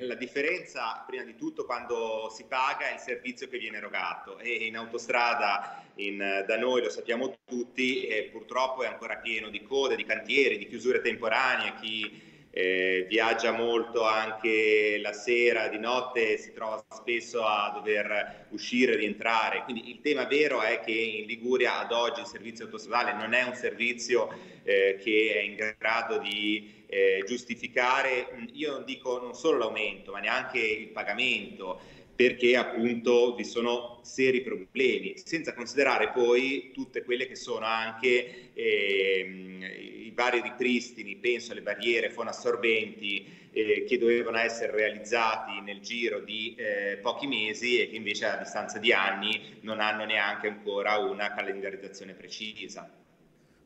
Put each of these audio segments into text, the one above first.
la differenza, prima di tutto, quando si paga è il servizio che viene erogato. E in autostrada in, da noi lo sappiamo tutti, purtroppo è ancora pieno di code, di cantieri, di chiusure temporanee, chi eh, viaggia molto anche la sera, di notte, si trova spesso a dover uscire e rientrare. Quindi il tema vero è che in Liguria ad oggi il servizio autostradale non è un servizio eh, che è in grado di eh, giustificare, io non dico non solo l'aumento, ma neanche il pagamento perché appunto vi sono seri problemi, senza considerare poi tutte quelle che sono anche eh, i vari ripristini, penso alle barriere fonoassorbenti eh, che dovevano essere realizzati nel giro di eh, pochi mesi e che invece a distanza di anni non hanno neanche ancora una calendarizzazione precisa.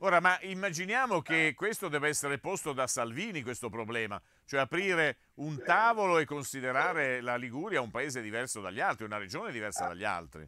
Ora, ma immaginiamo che questo deve essere posto da Salvini, questo problema, cioè aprire un tavolo e considerare la Liguria un paese diverso dagli altri, una regione diversa dagli altri.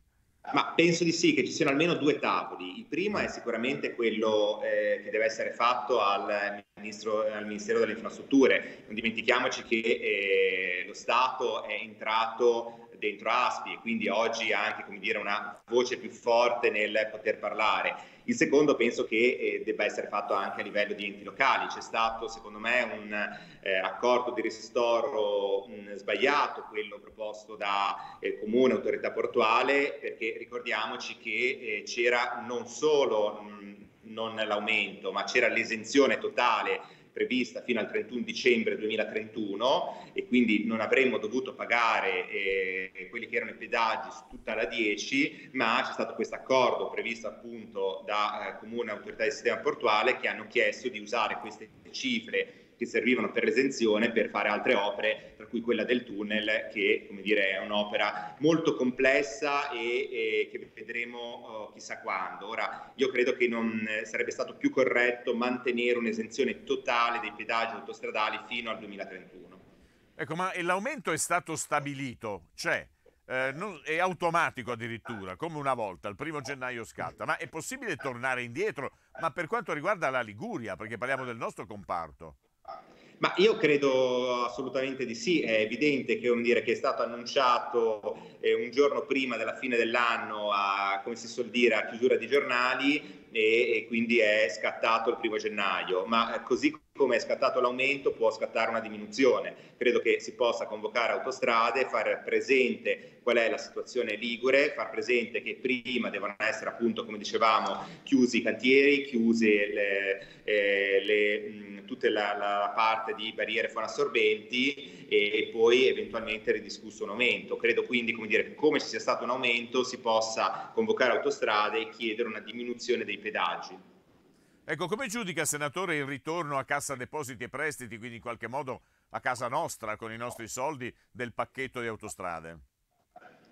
Ma penso di sì, che ci siano almeno due tavoli. Il primo è sicuramente quello eh, che deve essere fatto al, ministro, al, Ministero delle Infrastrutture. Non dimentichiamoci che eh, lo Stato è entrato dentro ASPI e quindi oggi ha anche come dire, una voce più forte nel poter parlare. Il secondo penso che eh, debba essere fatto anche a livello di enti locali. C'è stato secondo me un eh, accordo di ristoro mh, sbagliato, quello proposto da eh, Comune Autorità Portuale, perché ricordiamoci che eh, c'era non solo mh, non l'aumento, ma c'era l'esenzione totale prevista fino al 31 dicembre 2031 e quindi non avremmo dovuto pagare eh, quelli che erano i pedaggi su tutta la 10, ma c'è stato questo accordo previsto appunto da eh, Comune Autorità del Sistema Portuale che hanno chiesto di usare queste cifre che servivano per l'esenzione per fare altre opere, tra cui quella del tunnel, che come dire, è un'opera molto complessa e, e che vedremo oh, chissà quando. Ora, io credo che non eh, sarebbe stato più corretto mantenere un'esenzione totale dei pedaggi autostradali fino al 2031. Ecco, ma l'aumento è stato stabilito, c'è? Eh, non, è automatico addirittura, come una volta, il primo gennaio scatta, ma è possibile tornare indietro? Ma per quanto riguarda la Liguria, perché parliamo del nostro comparto. Ma io credo assolutamente di sì, è evidente che, dire, che è stato annunciato eh, un giorno prima della fine dell'anno a, come si suol dire, a chiusura di giornali e, e quindi è scattato il primo gennaio, ma eh, così come è scattato l'aumento può scattare una diminuzione. Credo che si possa convocare autostrade, far presente qual è la situazione ligure, far presente che prima devono essere appunto, come dicevamo, chiusi i cantieri, chiuse le, eh, le, tutta la, la, parte di barriere fonoassorbenti e, e poi eventualmente ridiscusso un aumento. Credo quindi, come dire, come ci sia stato un aumento, si possa convocare autostrade e chiedere una diminuzione dei pedaggi. Ecco, come giudica, senatore, il ritorno a Cassa Depositi e Prestiti, quindi in qualche modo a casa nostra, con i nostri soldi, del pacchetto di autostrade?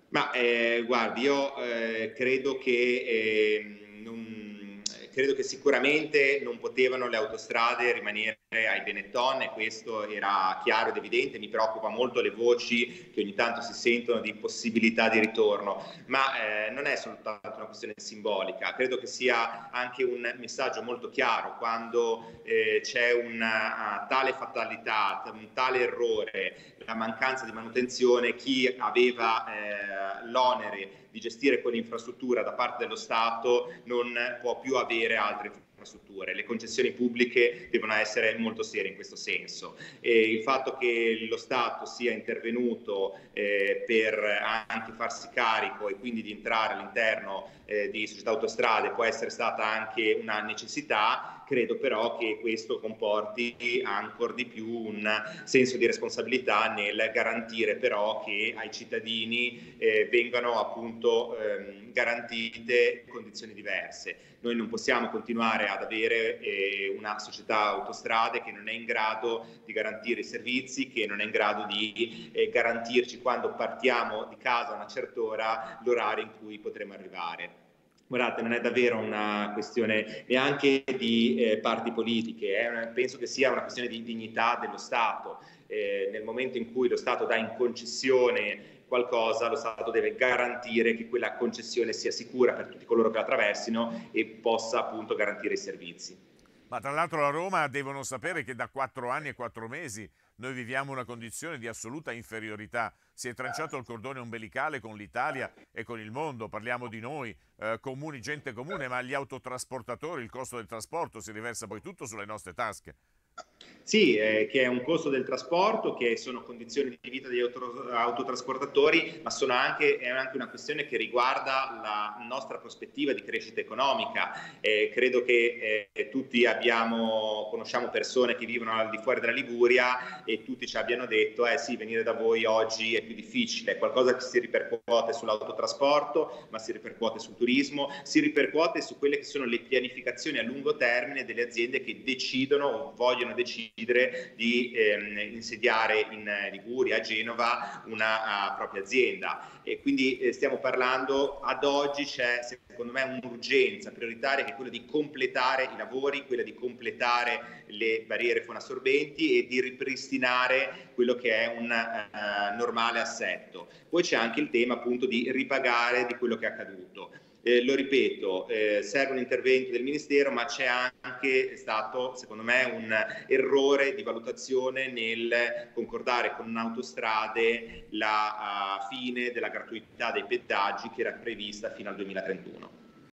Ma eh, guardi, io eh, credo che eh, non credo che sicuramente non potevano le autostrade rimanere ai Benetton e questo era chiaro ed evidente, mi preoccupa molto le voci che ogni tanto si sentono di possibilità di ritorno, ma eh, non è soltanto una questione simbolica, credo che sia anche un messaggio molto chiaro quando eh, c'è una tale fatalità, un tale errore, la mancanza di manutenzione, chi aveva eh, l'onere di gestire quell'infrastruttura da parte dello Stato non può più avere altre infrastrutture. Le concessioni pubbliche devono essere molto serie in questo senso. E il fatto che lo Stato sia intervenuto eh, per anche farsi carico e quindi di entrare all'interno eh, di società autostrade può essere stata anche una necessità, credo però che questo comporti ancora di più un senso di responsabilità nel garantire però che ai cittadini eh, vengano appunto ehm, garantite condizioni diverse. Noi non possiamo continuare ad avere eh, una società autostrade che non è in grado di garantire i servizi, che non è in grado di eh, garantirci quando partiamo di casa a una certa ora l'orario in cui potremo arrivare. Guardate, non è davvero una questione neanche di eh, parti politiche, eh, penso che sia una questione di dignità dello Stato. Eh, nel momento in cui lo Stato dà in concessione qualcosa, lo Stato deve garantire che quella concessione sia sicura per tutti coloro che la attraversino e possa appunto garantire i servizi. Ma tra l'altro a Roma devono sapere che da quattro anni e quattro mesi noi viviamo una condizione di assoluta inferiorità. Si è tranciato il cordone ombelicale con l'Italia e con il mondo, parliamo di noi, eh, comuni, gente comune, ma gli autotrasportatori, il costo del trasporto si riversa poi tutto sulle nostre tasche. Sì, eh, che è un costo del trasporto, che sono condizioni di vita degli auto, autotrasportatori, ma anche, è anche una questione che riguarda la nostra prospettiva di crescita economica. Eh, credo che eh, tutti abbiamo, conosciamo persone che vivono al di fuori della Liguria e tutti ci abbiano detto, eh sì, venire da voi oggi è più difficile, qualcosa che si ripercuote sull'autotrasporto, ma si ripercuote sul turismo, si ripercuote su quelle che sono le pianificazioni a lungo termine delle aziende che decidono o vogliono decidere decidere di ehm, insediare in Liguria, a Genova, una uh, propria azienda. E quindi eh, stiamo parlando, ad oggi c'è secondo me un'urgenza prioritaria che è quella di completare i lavori, quella di completare le barriere fonassorbenti e di ripristinare quello che è un uh, normale assetto. Poi c'è anche il tema appunto di ripagare di quello che è accaduto. Eh, lo ripeto, eh, serve un intervento del Ministero, ma c'è anche stato, secondo me, un errore di valutazione nel concordare con Autostrade la uh, fine della gratuità dei pedaggi che era prevista fino al 2031.